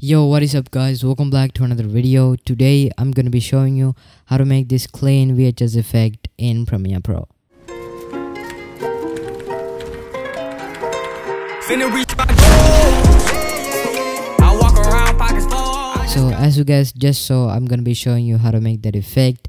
Yo, what is up guys? Welcome back to another video. Today I'm gonna be showing you how to make this clean VHS effect in Premiere Pro. So as you guys just saw, I'm gonna be showing you how to make that effect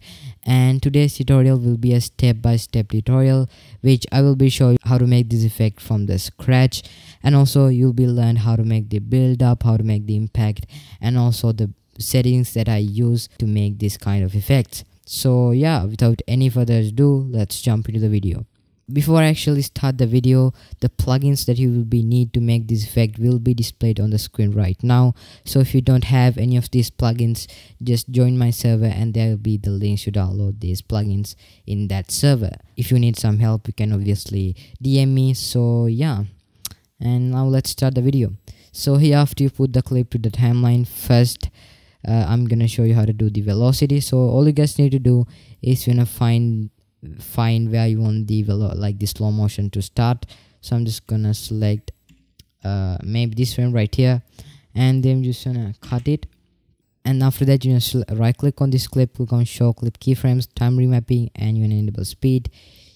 and today's tutorial will be a step-by-step -step tutorial which I will be showing how to make this effect from the scratch. And also you'll be learn how to make the build up how to make the impact and also the settings that I use to make this kind of effects. So yeah without any further ado let's jump into the video before I actually start the video the plugins that you will be need to make this effect will be displayed on the screen right now. So if you don't have any of these plugins just join my server and there will be the links to download these plugins in that server. If you need some help you can obviously dm me. So yeah. And now let's start the video. So here after you put the clip to the timeline first uh, i'm gonna show you how to do the velocity. So all you guys need to do is you know find find where you want the velo like the slow motion to start. So i'm just gonna select uh maybe this one right here and then I'm just gonna cut it. And after that you just right click on this clip click on show clip keyframes time remapping and you wanna enable speed.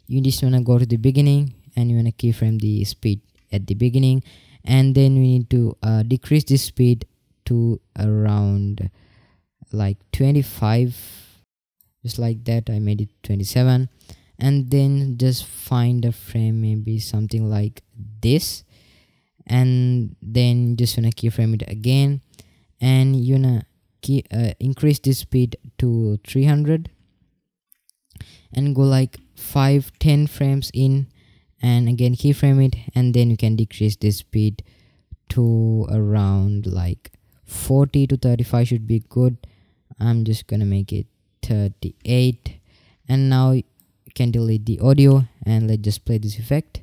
You just wanna go to the beginning and you wanna keyframe the speed at the beginning. And then we need to uh, decrease the speed to around like 25 just like that i made it 27 and then just find a frame maybe something like this. And then just wanna keyframe it again. And you wanna key uh, increase the speed to 300 and go like 5 10 frames in. And again keyframe it. And then you can decrease the speed to around like 40 to 35 should be good. I'm just gonna make it 38 and now you can delete the audio and let's just play this effect.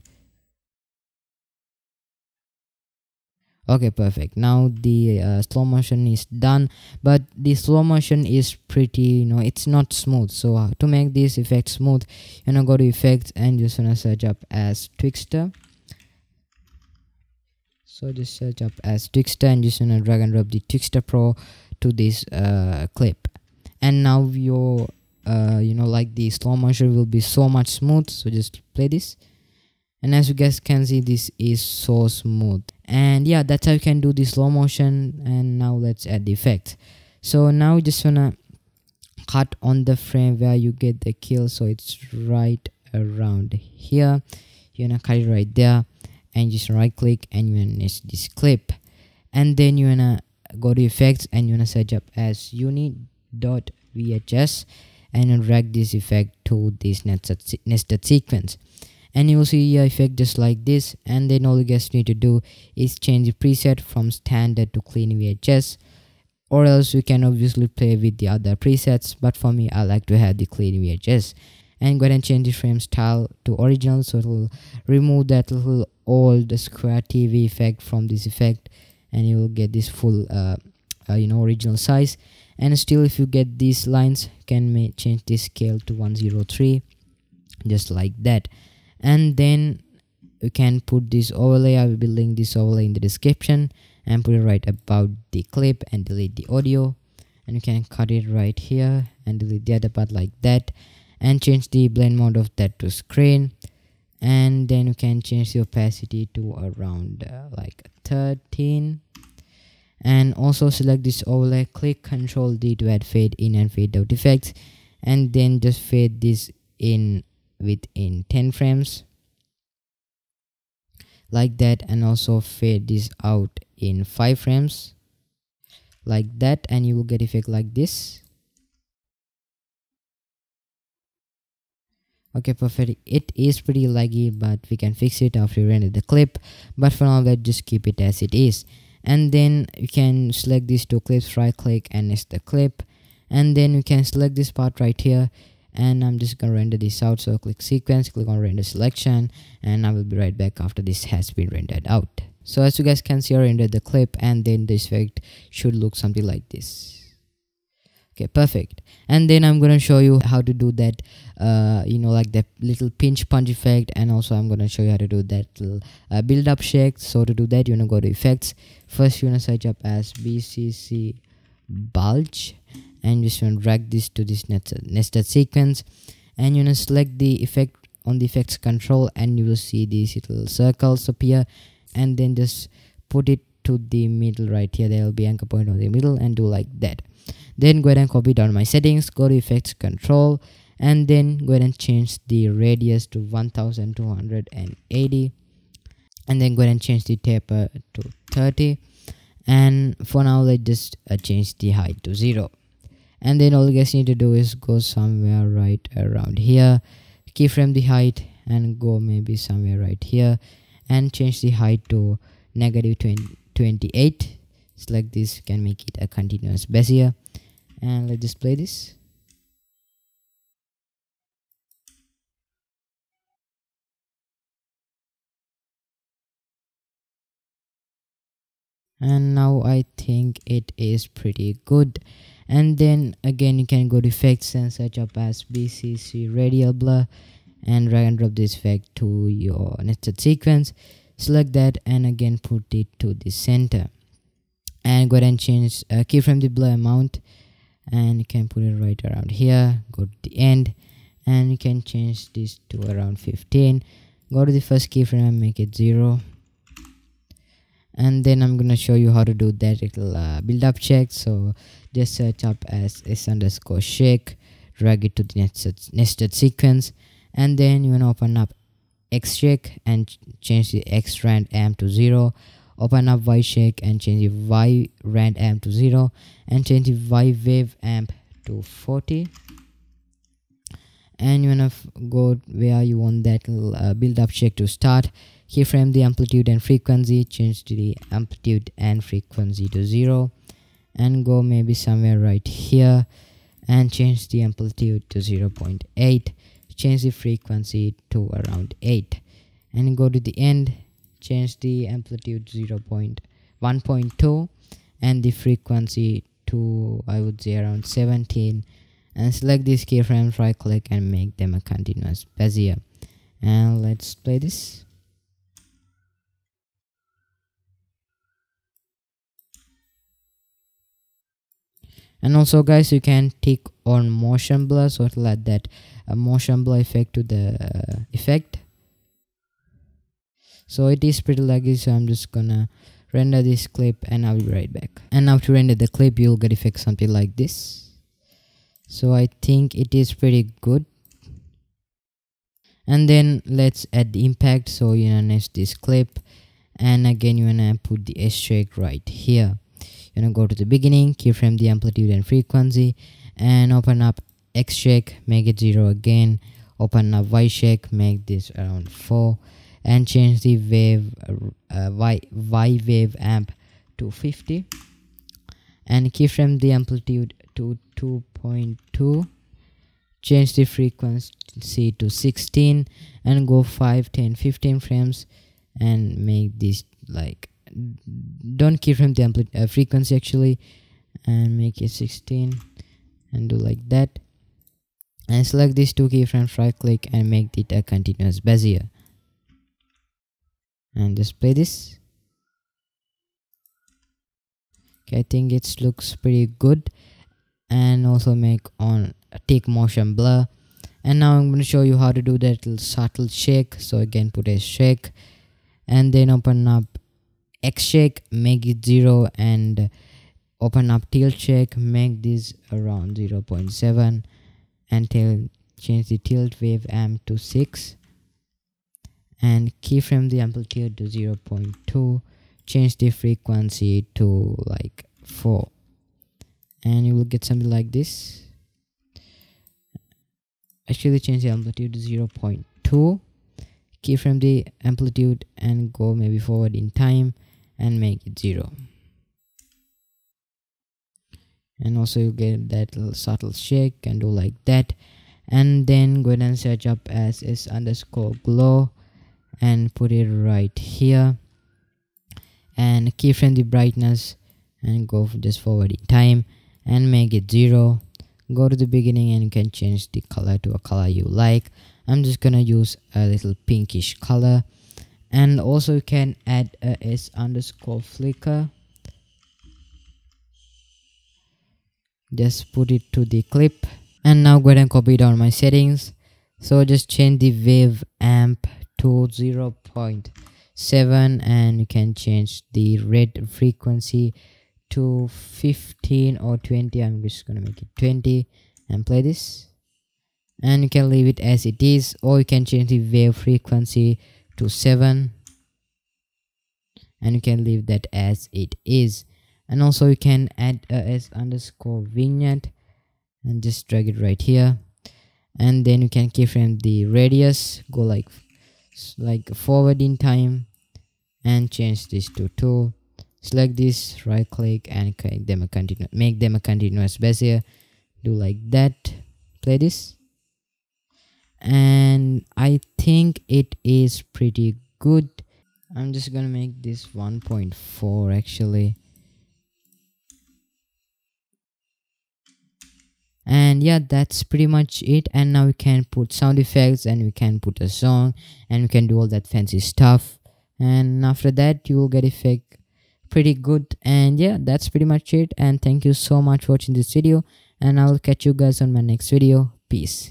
Okay perfect. Now the uh, slow motion is done but the slow motion is pretty you know it's not smooth. So uh, to make this effect smooth you know go to effects and just wanna search up as twixtor so just search up as twixtor and just wanna drag and drop the twixtor pro to this uh, clip and now your uh, you know like the slow motion will be so much smooth so just play this. And as you guys can see this is so smooth. And yeah that's how you can do the slow motion. And now let's add the effect. So now you just wanna cut on the frame where you get the kill. So it's right around here. You wanna cut it right there. And just right click and you wanna nest this clip. And then you wanna go to effects and you wanna set up as uni dot vhs and drag this effect to this nested, nested sequence. And you will see a effect just like this and then all you guys need to do is change the preset from standard to clean vhs or else you can obviously play with the other presets but for me i like to have the clean vhs and go ahead and change the frame style to original so it'll remove that little old square tv effect from this effect and you will get this full uh, uh, you know original size and still if you get these lines can may change this scale to 103 just like that. And then you can put this overlay. I will be link this overlay in the description and put it right about the clip and delete the audio. And you can cut it right here and delete the other part like that. And change the blend mode of that to screen. And then you can change the opacity to around uh, like 13 and also select this overlay click Control d to add fade in and fade out effects and then just fade this in within 10 frames like that and also fade this out in 5 frames like that and you will get effect like this. Okay perfect. It is pretty laggy but we can fix it after we render the clip but for now let's just keep it as it is and then you can select these two clips right click and nest the clip. And then you can select this part right here. And I'm just gonna render this out. So click sequence click on render selection and I will be right back after this has been rendered out. So as you guys can see I rendered the clip and then the effect should look something like this okay perfect. And then i'm gonna show you how to do that uh you know like the little pinch punch effect. And also i'm gonna show you how to do that little uh, build up shake so to do that you wanna go to effects. First you wanna search up as bcc bulge. And just want to drag this to this nested, nested sequence. And you want to select the effect on the effects control. And you will see these little circles appear. And then just put it to the middle right here. There will be anchor point on the middle. And do like that then go ahead and copy down my settings go to effects control and then go ahead and change the radius to 1280 and then go ahead and change the taper to 30 and for now let's just uh, change the height to 0 and then all you guys need to do is go somewhere right around here keyframe the height and go maybe somewhere right here and change the height to negative 20, 28 select this can make it a continuous bezier and let's just play this. And now i think it is pretty good. And then again you can go to effects and search up as bcc radial blur and drag and drop this effect to your nested sequence. Select that and again put it to the center. And go ahead and change uh, keyframe the blur amount and you can put it right around here go to the end and you can change this to around 15 go to the first keyframe and make it 0 and then i'm gonna show you how to do that little uh, build up check. So just search up as s underscore shake drag it to the nested, nested sequence. And then you want to open up x shake and change the x rand amp to 0 open up y shake and change the y rand amp to 0 and change the y wave amp to 40 and you want to go where you want that uh, build up shake to start. Keyframe the amplitude and frequency change to the amplitude and frequency to 0 and go maybe somewhere right here and change the amplitude to 0.8 change the frequency to around 8 and go to the end change the amplitude 0.1.2 and the frequency to I would say around 17 and select these keyframes right click and make them a continuous bezier. And let's play this. And also guys you can tick on motion blur so it'll add that uh, motion blur effect to the uh, effect so it is pretty laggy so i'm just gonna render this clip and i'll be right back. And now to render the clip you'll get effect something like this. So i think it is pretty good. And then let's add the impact. So you know next this clip. And again you wanna put the s shake right here. You know go to the beginning keyframe the amplitude and frequency. And open up x shake make it zero again. Open up y shake make this around 4 and change the wave uh, y, y wave amp to 50 and keyframe the amplitude to 2.2 change the frequency to 16 and go 5 10 15 frames and make this like don't keyframe the amplitude uh, frequency actually and make it 16 and do like that and select these two keyframes right click and make it a continuous bezier and just play this. Okay i think it looks pretty good. And also make on take motion blur and now i'm going to show you how to do that little subtle shake. So again put a shake. And then open up x shake make it 0 and open up tilt shake make this around 0 0.7 until change the tilt wave amp to 6 and keyframe the amplitude to 0 0.2 change the frequency to like 4 and you will get something like this. Actually change the amplitude to 0 0.2 keyframe the amplitude and go maybe forward in time and make it zero. And also you get that little subtle shake and do like that. And then go ahead and search up as s underscore glow and put it right here. And keyframe the brightness and go just forward in time and make it zero. Go to the beginning and you can change the color to a color you like. I'm just gonna use a little pinkish color. And also you can add a s underscore flicker. Just put it to the clip. And now go ahead and copy down my settings. So just change the wave amp to 0 0.7 and you can change the red frequency to 15 or 20 i'm just gonna make it 20 and play this. And you can leave it as it is or you can change the wave frequency to 7 and you can leave that as it is. And also you can add a s underscore vignette and just drag it right here. And then you can keyframe the radius go like like forward in time and change this to 2 select this right click and make them a continuous make them a continuous bezier. Do like that. Play this. And i think it is pretty good. I'm just gonna make this 1.4 actually and yeah that's pretty much it. And now we can put sound effects and we can put a song and we can do all that fancy stuff. And after that you will get effect pretty good. And yeah that's pretty much it. And thank you so much for watching this video. And i will catch you guys on my next video. Peace